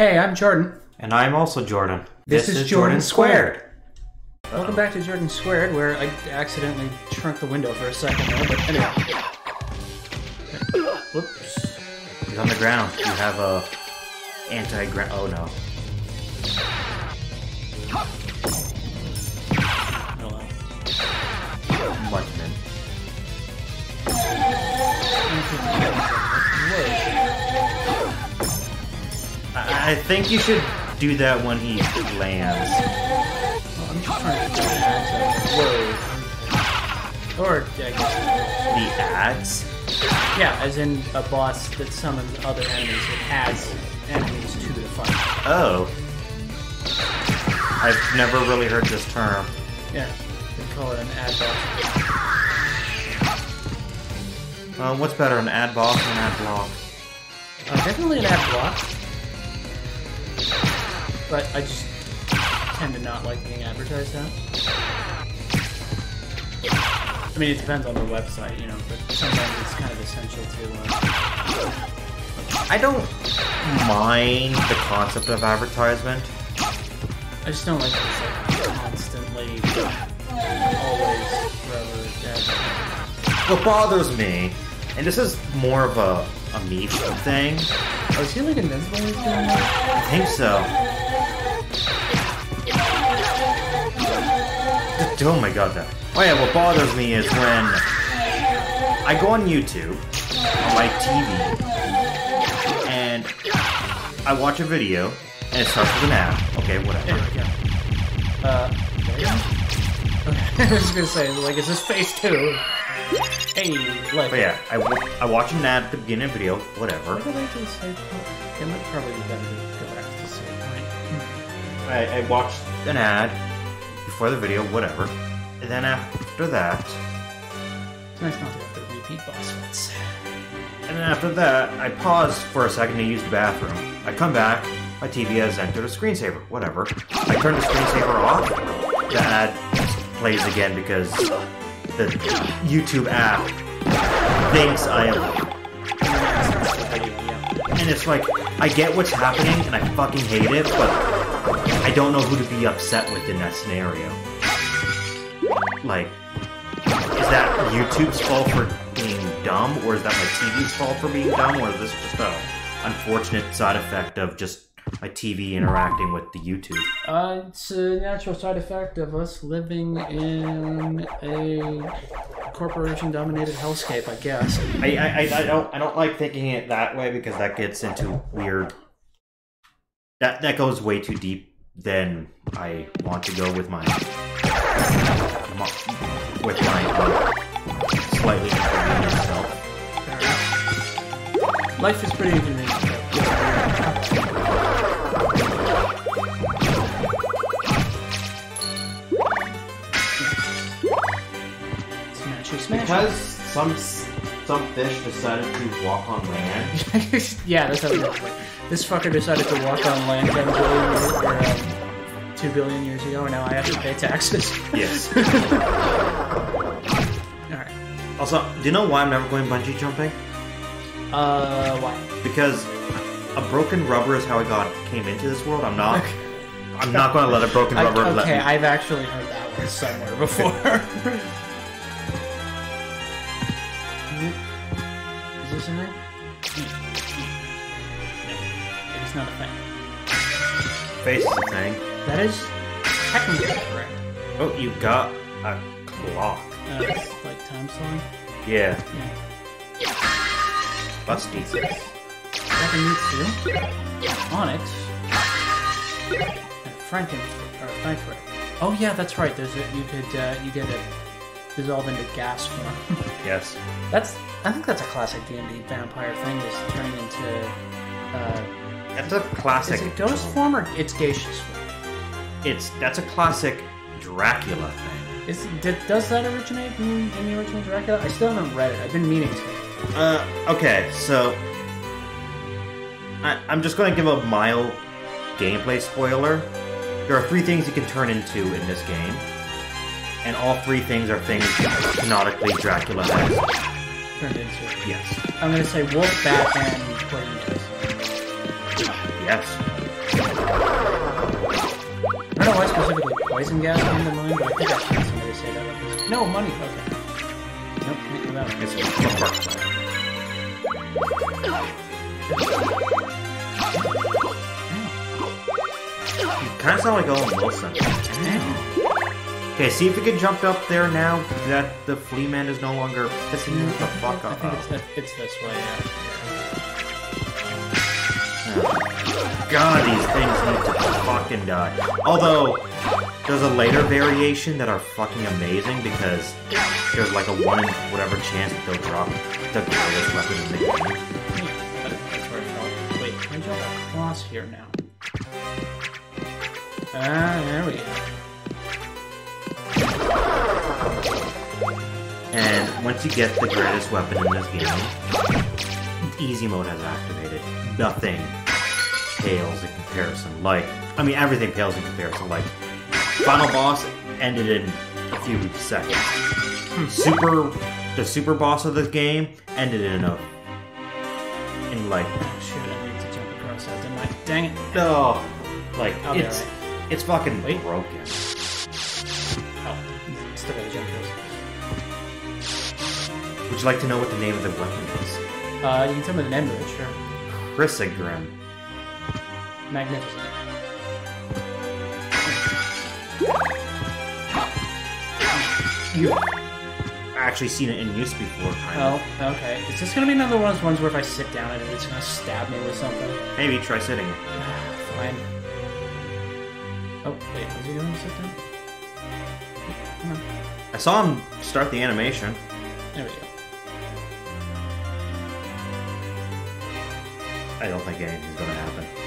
Hey, I'm Jordan. And I'm also Jordan. This, is, Jordan, Squared. Welcome back to Jordan Squared, where I accidentally shrunk the window for a second there, but anyway. Whoops. He's on the ground. You have a anti-ground. Oh no. Hello. Mudman. I, I think you should do that when he lands. Well, I'm just trying to get the Whoa. Or, I guess, The ads? yeah, as in a boss that summons other enemies. It adds enemies to the fight. Oh. I've never really heard this term. Yeah, they call it an ad boss. Uh, what's better, an ad boss or an ad block? Uh, definitely an ad block. But I just tend to not like being advertised out. I mean, it depends on the website, you know, but sometimes it's kind of essential to. Uh, I don't mind the concept of advertisement. I just don't like like constantly, always, forever. What bothers me, and this is more of a, a me thing, Oh, is he like invincible? when he's doing that? I think so. Oh my god, that. Oh yeah, what bothers me is when I go on YouTube, on my TV, and I watch a video, and it starts with an ad. Okay, whatever. Uh, there. Okay, I was just gonna say, like, is this phase two? Hey, like. But yeah, I, w- I watch an ad at the beginning of the video, whatever. What did I do save? It might probably be better to go back to save point. I, I watched an ad before the video, whatever. And then after that, It's nice not to have to repeat boss fights. and then after that, I pause for a second to use the bathroom. I come back, my TV has entered a screensaver, whatever. I turn the screensaver off, the ad plays again because the YouTube app thinks I am. And it's like, I get what's happening and I fucking hate it, but I don't know who to be upset with in that scenario. Like, is that YouTube's fault for being dumb, or is that my TV's fault for being dumb, or is this just a unfortunate side effect of just my TV interacting with the YouTube? Uh, it's a natural side effect of us living in a corporation-dominated hellscape, I guess. I, I, I- I don't I don't like thinking it that way because that gets into weird. That that goes way too deep than I want to go with my, my with my uh, slightly inconvenient self. Life is pretty inconvenient. though. Smashy, smashy. Because some some fish decided to walk on land. yeah, that's how it. This fucker decided to walk on land and 10 billion 2 billion years ago, and now I have to pay taxes. Yes. Alright. also, do you know why I'm never going bungee jumping? Uh, why? Because a broken rubber is how I got came into this world. I'm not. I'm not going to let a broken I, rubber let okay. I've actually heard that one somewhere before. Is this a thing? No, it is not a thing. Face is a thing. That is technically correct. Oh, you got a clock. Uh, it's like time slowing. Yeah, Yeah. busty. Dragon Meat too. Onyx. And Franken or Frankfurt. Oh yeah, that's right. There's a, you could uh, you get it dissolve into gas form. Yes. that's I think that's a classic D and D vampire thing. Is turning into uh, That's a classic. is it ghost form or it's gaseous form? It's that's a classic Dracula thing. Is did, does that originate in, in the original Dracula? I still haven't read it. I've been meaning to. Uh, okay, so I, I'm just going to give a mild gameplay spoiler. There are three things you can turn into in this game, and all three things are things canonically Dracula has. Turned into. Yes. I'm gonna say wolf, bat, and plague. Yes. Why specifically poison gas came to mind, but I think I've heard somebody say that. No, money, okay. Nope, can't do that. It's a play. Kind of sound like Owen Wilson. Okay, see if you can jump up there now that the flea man is no longer pissing you the fuck I up. think it's, it's this way, yeah. God, these things need to fucking die. Although, there's a later variation that are fucking amazing because there's like a one in whatever chance that they'll drop the greatest weapon in the game. But that's where I felt. Wait, can I jump across here now? Ah, there we go. And once you get the greatest weapon in this game, easy mode has activated. Nothing pales in comparison. Like, I mean, everything pales in comparison. Like, final boss ended in a few seconds. Super, the super boss of this game ended in a, in like, Oh, shoot, I need to jump across that, didn't I? Dang it. no, like I'll be it's, it's fucking Wait. broken. Oh, still gotta jump. Would you like to know what the name of the weapon is? Uh, you can tell me the name of it, sure. Crissaegrim. Magnificent. You've actually seen it in use before, kind of. Oh, okay. Is this gonna be another one of those ones where if I sit down and it's gonna stab me with something? Maybe try sitting. Ah, fine. Oh, wait, was he doing to sit down? I saw him start the animation. There we go. I don't think anything's gonna happen.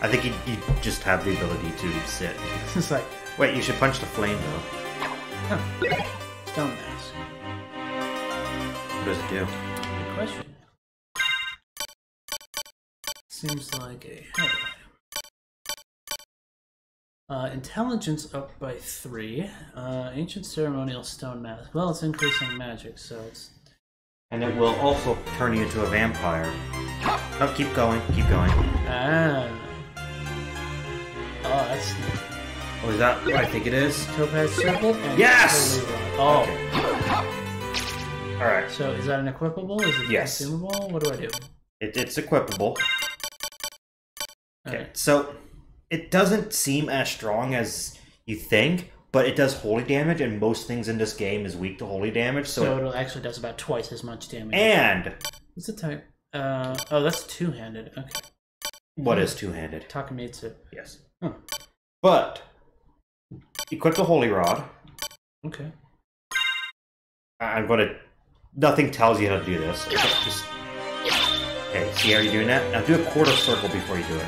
I think you, just have the ability to sit. It's like, Wait, you should punch the flame though. huh. Stone mask. What does it do? Good question. Seems like a head. Uh, intelligence up by three. Uh, ancient ceremonial stone mask. Well, it's increasing magic, so it's. And it will also turn you into a vampire. Oh, keep going, keep going. Ah. Oh, that's Oh, is that what I think it is? topaz circle. And Yes! Oh, Okay. Alright. so is that an equipable? Is it Yes. consumable? What do I do? It, it's equipable. Okay, so it doesn't seem as strong as you think, but it does holy damage, and most things in this game is weak to holy damage. So, So it- it actually does about twice as much damage. and What's the type? Uh, oh, that's two-handed. Okay. what is two handed? Takemitsu. Yes, Huh. but equip the holy rod. Okay. I'm gonna. Nothing tells you how to do this. Just okay. See how you're doing that? Now do a quarter circle before you do it.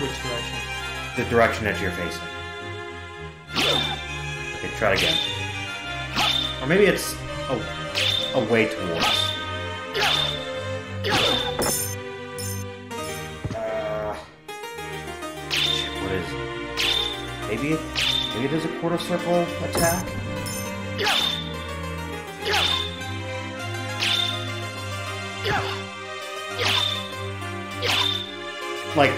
Which direction? The direction that you're facing. Okay, try it again. Or maybe it's a, a way towards. Maybe it, maybe it is a quarter circle attack? Like,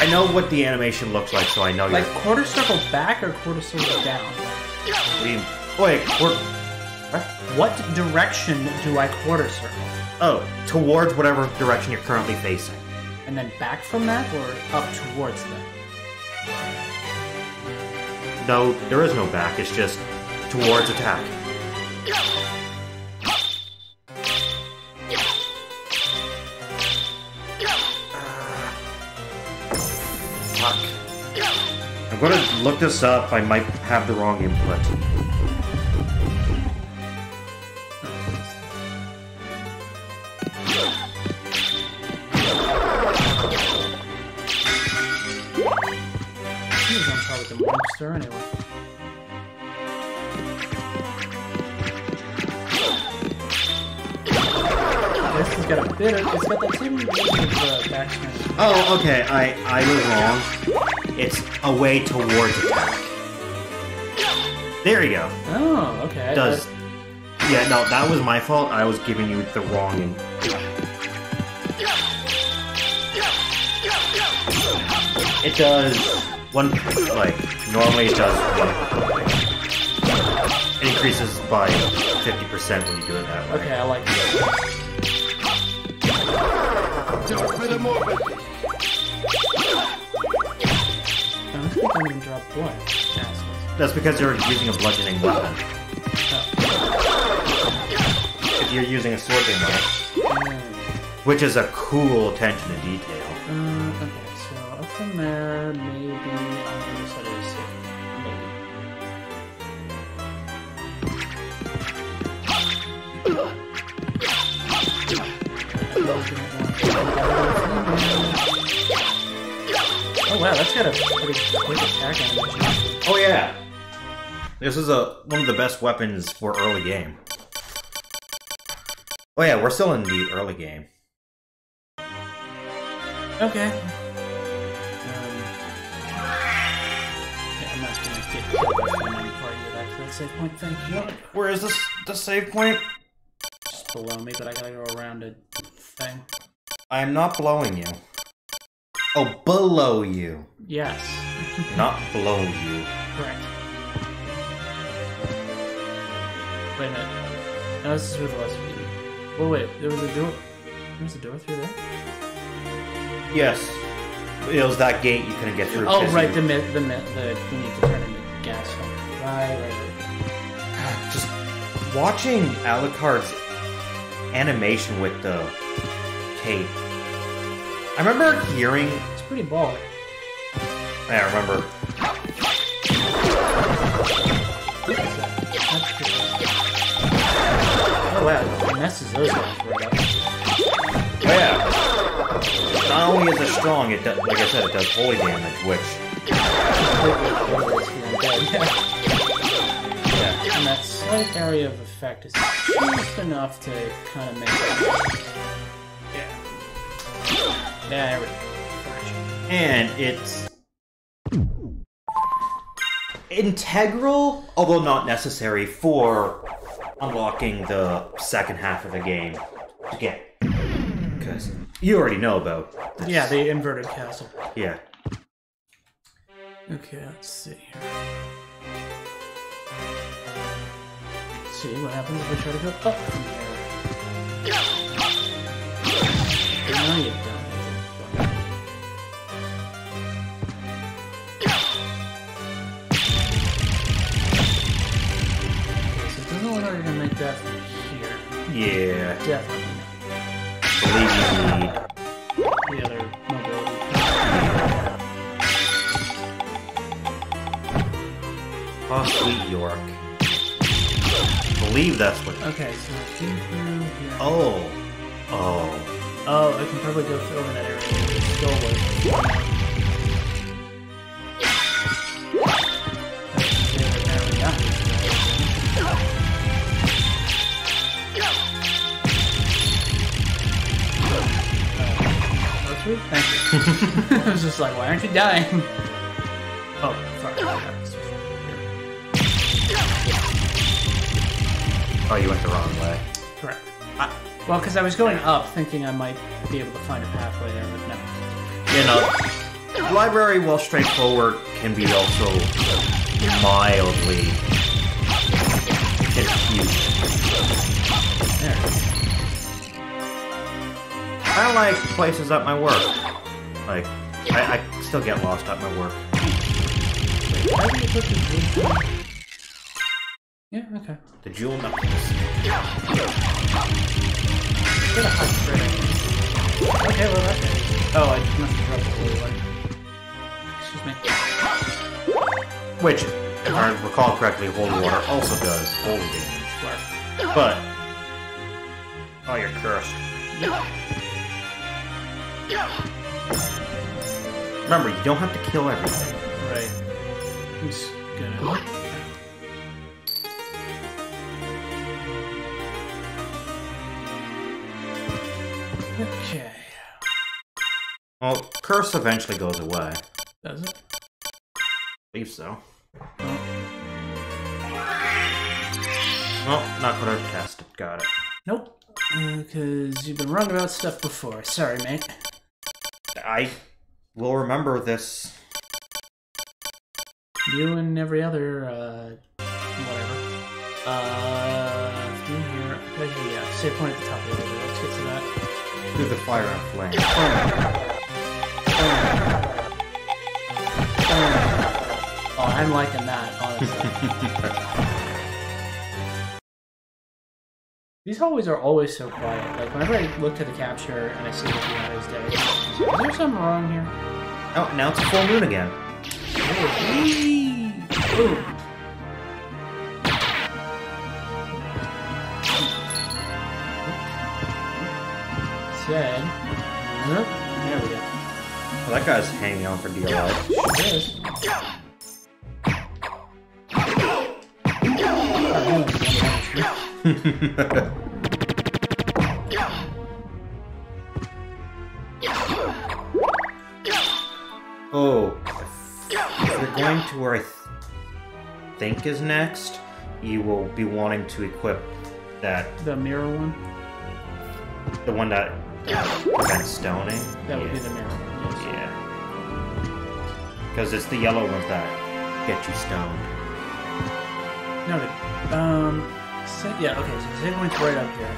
I know what the animation looks like, so I know Like you're. quarter circle back or quarter circle down? What do you- Wait, quarter. What? What direction do I quarter circle? Oh, towards whatever direction you're currently facing. And then back from that or up towards that? No, there is no back. It's just towards attack. Uh, fuck. I'm gonna look this up. I might have the wrong input. Has got a bit of. It's got that same bit of uh, backspace. Oh, okay. I I was wrong. It's a way towards attack. There you go. Oh, okay. Does yeah? No, that was my fault. I was giving you the wrong. In- It does one like normally it does one it increases by fifty percent when you do it that way. Okay, I like it. I don't think I even drop blood. That's because you're using a bludgeoning weapon. Oh. If you're using a sword, might. Mm. Which is a cool attention to detail. Uh, okay, so up from there, I'm gonna. Maybe. Wow, that's got a pretty quick attack animation. Oh yeah. This is a one of the best weapons for early game. Oh yeah, we're still in the early game. Okay. Um, yeah, I'm not gonna get killed by someone before I get back to that save point. Thank you. Where is this the save point? Just below me, but I gotta go around a thing. I am not blowing you. Oh, below you, Yes. not below you. Correct. Wait a minute. No, this is where the last video. Oh, well, wait. There was a door. There was a door through there. Yes, it was that gate you couldn't get through. Oh, right. you- The myth. The myth. The you need to turn into gas. Right. Right. Right. just watching Alucard's animation with the cape. I remember hearing. It's pretty baller. I remember. What is that? That's pretty Oh wow, it messes those ones right up. Oh yeah. Not only is it strong, it does, like I said, it does holy damage, which Completely kills here and there. yeah, And that slight area of effect is just enough to kind of make it. There we go. And it's integral, although not necessary, for unlocking the second half of the game to get. Because you already know about. This. Yeah, the inverted castle. Yeah. Okay, let's see here. Let's see what happens if I try to go up from here. No, you don't. Look like I can make that from here. Yeah. Definitely Believe you need. The other mobility. Oh, sweet York. Believe that's what. Okay, so let's do through here. Oh. Oh. Oh, I can probably go over that area. Still work. I was just like, why aren't you dying? Oh, fuck. Oh, you went the wrong way. Correct. I- Well, because I was going up thinking I might be able to find a pathway there, but no. You know, library, while straightforward, can be also mildly confusing. There. I don't like places at my work. Like, I, I still get lost at my work. Why do you put the Yeah, okay. The jewel necklace. Get a hot spray. Okay, well that's it. Oh, I must have dropped the blue one. Excuse me. Which, if I recall correctly, holy water also does holy damage. But, oh, you're cursed. Remember, you don't have to kill everything. Right. I'm just gonna. Okay. Well, curse eventually goes away. Does it? I believe so. Oh, Well, not what I've tested. Got it. nope. Uh, because you've been wrong about stuff before. Sorry, mate. I we'll remember this. You and every other, uh, whatever. Uh, here. Okay, yeah, save point at the top of the river. Let's get to that. Through the fire and flame. Oh, I'm liking that, honestly. These hallways are always so quiet. Like, whenever I look to the capture and I see that is dead, is there something wrong here? Oh, now it's a full moon again. Oh, Ooh. Said. Nope. There we go. Well, that guy's hanging on for dear life. Is. oh, if you're going to where I th- think is next, you will be wanting to equip that The mirror one? the one that prevents stoning. That would yeah. be the mirror one, yes. Yeah. Because it's the yellow ones that get you stoned. Noted. Um, yeah, okay, so save point's right up here.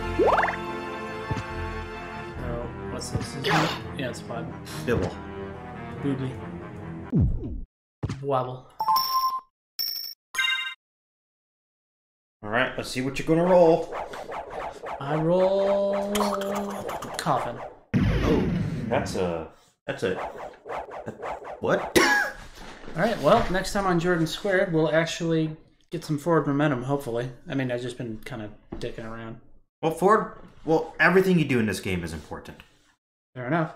So, what's this? Is? Yeah, it's five. Dibble. Boodly. Wobble. Alright, let's see what you're gonna roll. I roll coffin. Oh, that's a. That's a. What? Alright, well, next time on Jordan Squared, we'll actually get some forward momentum, hopefully. I mean, I've just been kind of dicking around. well, Ford. Well, everything you do in this game is important. Fair enough.